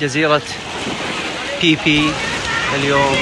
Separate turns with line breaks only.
جزيرة بي بي اليوم.